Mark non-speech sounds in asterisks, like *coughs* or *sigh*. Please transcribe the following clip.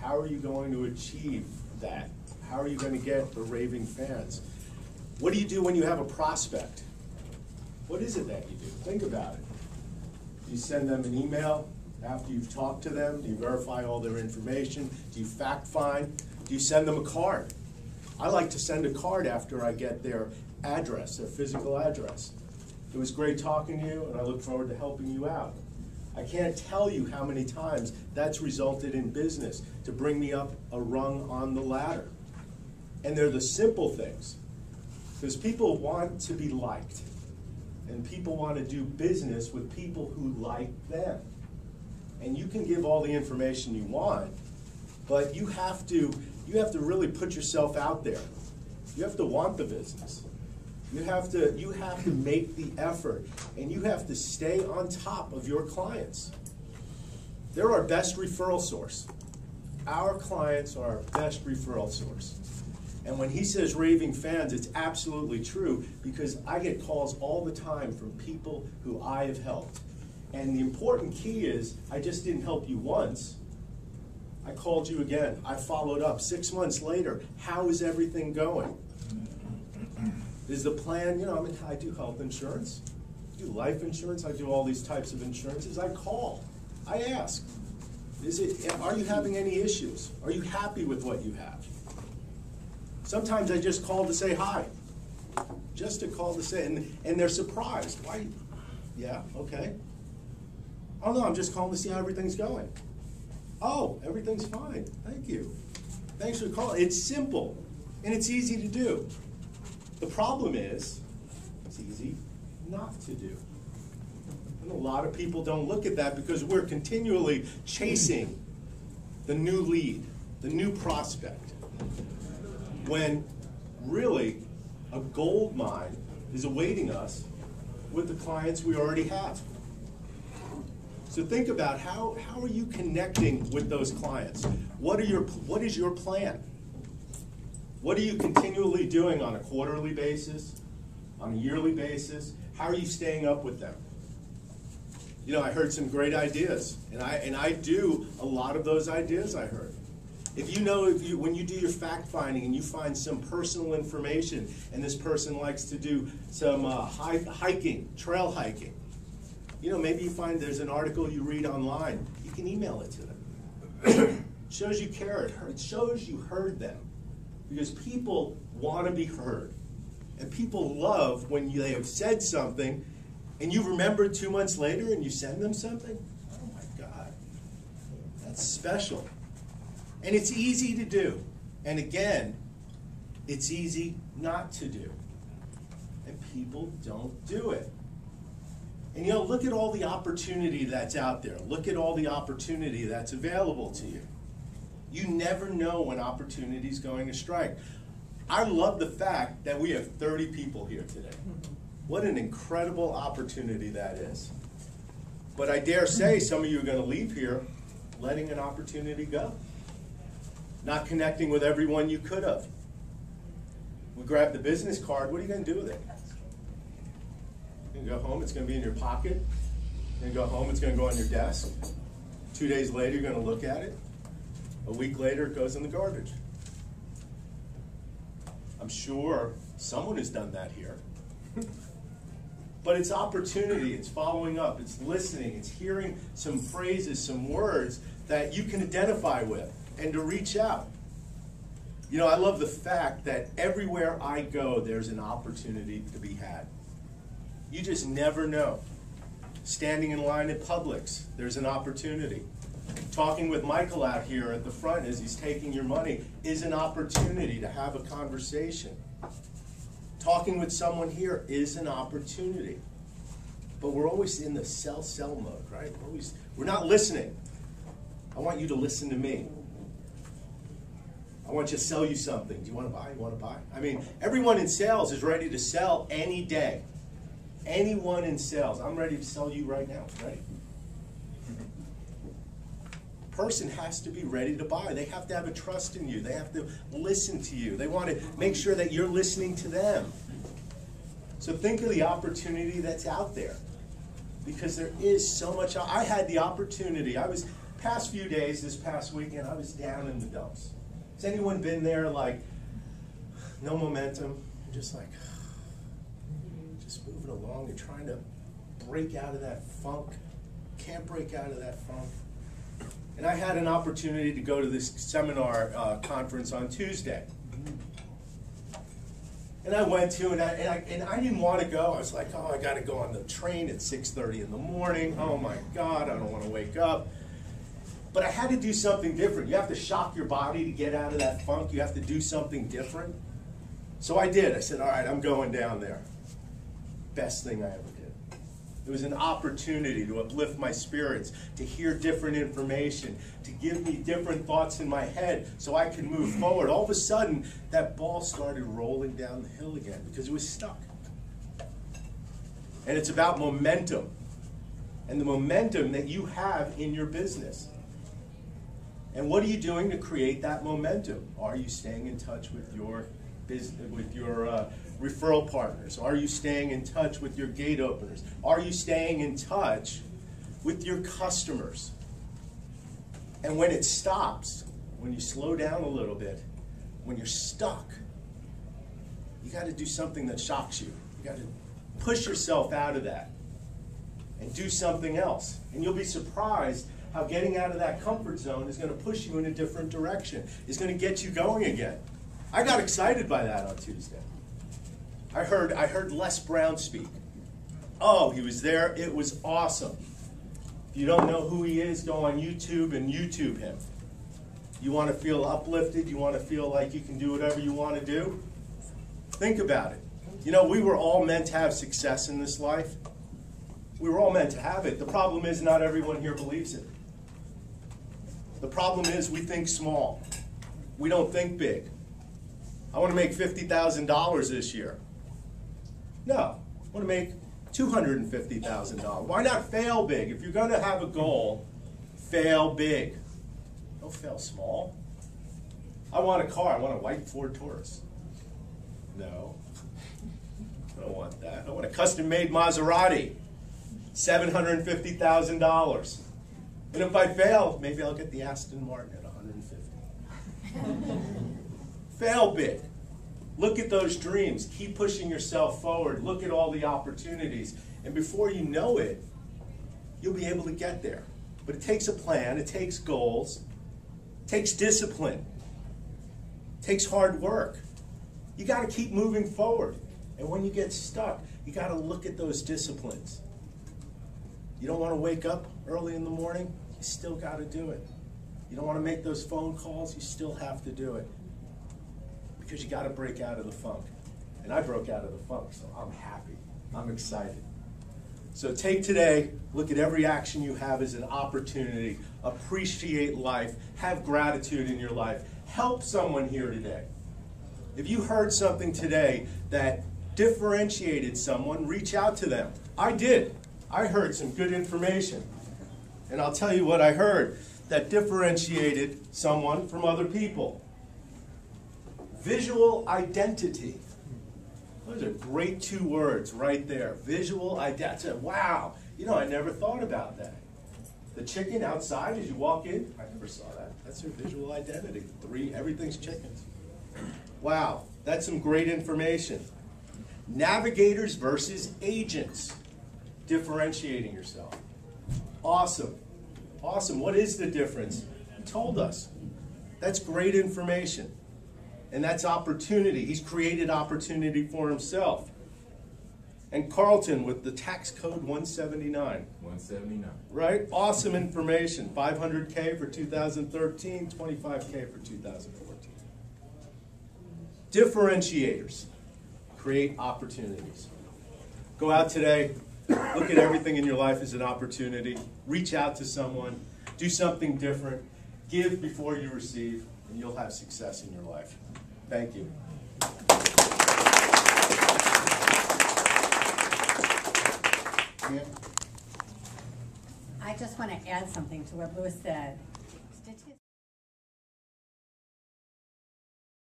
How are you going to achieve that? How are you going to get the raving fans? What do you do when you have a prospect? What is it that you do? Think about it. Do you send them an email after you've talked to them? Do you verify all their information? Do you fact find? Do you send them a card? I like to send a card after I get their address, their physical address. It was great talking to you, and I look forward to helping you out. I can't tell you how many times that's resulted in business to bring me up a rung on the ladder. And they're the simple things. Because people want to be liked. And people want to do business with people who like them. And you can give all the information you want, but you have to you have to really put yourself out there. You have to want the business. You have to you have to make the effort and you have to stay on top of your clients. They're our best referral source. Our clients are our best referral source. And when he says raving fans, it's absolutely true because I get calls all the time from people who I have helped. And the important key is I just didn't help you once. I called you again. I followed up. Six months later, how is everything going? Is the plan, you know, I mean, I do health insurance, I do life insurance, I do all these types of insurances. I call, I ask, is it, are you having any issues? Are you happy with what you have? Sometimes I just call to say hi, just to call to say, and, and they're surprised. Why? Yeah, okay. Oh no, I'm just calling to see how everything's going. Oh, everything's fine. Thank you. Thanks for calling. It's simple and it's easy to do. The problem is, it's easy not to do. And a lot of people don't look at that because we're continually chasing the new lead, the new prospect, when really a gold mine is awaiting us with the clients we already have. So think about how, how are you connecting with those clients? What, are your, what is your plan? What are you continually doing on a quarterly basis, on a yearly basis? How are you staying up with them? You know, I heard some great ideas, and I, and I do a lot of those ideas I heard. If you know, if you, when you do your fact finding and you find some personal information, and this person likes to do some uh, hiking, trail hiking, you know, maybe you find there's an article you read online, you can email it to them. *coughs* shows you cared, it shows you heard them. Because people want to be heard. And people love when you, they have said something and you remember two months later and you send them something. Oh my God. That's special. And it's easy to do. And again, it's easy not to do. And people don't do it. And you know, look at all the opportunity that's out there. Look at all the opportunity that's available to you. You never know when opportunity is going to strike. I love the fact that we have 30 people here today. What an incredible opportunity that is. But I dare say some of you are going to leave here letting an opportunity go. Not connecting with everyone you could have. We grab the business card, what are you going to do with it? You're going to go home, it's going to be in your pocket. You're going to go home, it's going to go on your desk. Two days later, you're going to look at it. A week later, it goes in the garbage. I'm sure someone has done that here. *laughs* but it's opportunity, it's following up, it's listening, it's hearing some phrases, some words that you can identify with and to reach out. You know, I love the fact that everywhere I go, there's an opportunity to be had. You just never know. Standing in line at Publix, there's an opportunity. Talking with Michael out here at the front as he's taking your money is an opportunity to have a conversation. Talking with someone here is an opportunity. But we're always in the sell sell mode, right? We're, always, we're not listening. I want you to listen to me. I want you to sell you something. Do you want to buy? You want to buy? I mean, everyone in sales is ready to sell any day. Anyone in sales. I'm ready to sell you right now. Ready? Person has to be ready to buy. They have to have a trust in you. They have to listen to you. They want to make sure that you're listening to them. So think of the opportunity that's out there. Because there is so much. I had the opportunity. I was past few days, this past weekend, I was down in the dumps. Has anyone been there like, no momentum, just like, just moving along and trying to break out of that funk? Can't break out of that funk. And I had an opportunity to go to this seminar uh, conference on Tuesday. And I went to, and I, and I, and I didn't want to go. I was like, oh, I got to go on the train at 6.30 in the morning. Oh my God, I don't want to wake up. But I had to do something different. You have to shock your body to get out of that funk. You have to do something different. So I did. I said, all right, I'm going down there. Best thing I ever did. It was an opportunity to uplift my spirits, to hear different information, to give me different thoughts in my head so I could move forward. All of a sudden, that ball started rolling down the hill again because it was stuck. And it's about momentum and the momentum that you have in your business. And what are you doing to create that momentum? Are you staying in touch with your business, with your uh, referral partners? Are you staying in touch with your gate openers? Are you staying in touch with your customers? And when it stops, when you slow down a little bit, when you're stuck, you got to do something that shocks you. You got to push yourself out of that and do something else. And you'll be surprised how getting out of that comfort zone is going to push you in a different direction, is going to get you going again. I got excited by that on Tuesday. I heard, I heard Les Brown speak. Oh, he was there. It was awesome. If you don't know who he is, go on YouTube and YouTube him. You want to feel uplifted? You want to feel like you can do whatever you want to do? Think about it. You know, we were all meant to have success in this life. We were all meant to have it. The problem is, not everyone here believes it. The problem is, we think small. We don't think big. I want to make $50,000 this year. No, I want to make $250,000. Why not fail big? If you're going to have a goal, fail big. Don't fail small. I want a car. I want a white Ford Taurus. No, I don't want that. I want a custom made Maserati. $750,000. And if I fail, maybe I'll get the Aston Martin at 150. *laughs* fail big. Look at those dreams. Keep pushing yourself forward. Look at all the opportunities. And before you know it, you'll be able to get there. But it takes a plan, it takes goals, it takes discipline, it takes hard work. You got to keep moving forward. And when you get stuck, you got to look at those disciplines. You don't want to wake up early in the morning? You still got to do it. You don't want to make those phone calls? You still have to do it. Because you got to break out of the funk. And I broke out of the funk, so I'm happy. I'm excited. So take today, look at every action you have as an opportunity. Appreciate life. Have gratitude in your life. Help someone here today. If you heard something today that differentiated someone, reach out to them. I did. I heard some good information. And I'll tell you what I heard that differentiated someone from other people. Visual identity. Those are great two words right there. Visual identity. Wow. You know, I never thought about that. The chicken outside as you walk in, I never saw that. That's your visual identity. Three, everything's chickens. Wow, that's some great information. Navigators versus agents differentiating yourself. Awesome. Awesome. What is the difference? He told us. That's great information. And that's opportunity. He's created opportunity for himself. And Carlton with the tax code 179. 179. Right? Awesome information. 500K for 2013, 25K for 2014. Differentiators create opportunities. Go out today, Look at everything in your life as an opportunity. Reach out to someone. Do something different. Give before you receive, and you'll have success in your life. Thank you. I just want to add something to what Louis said.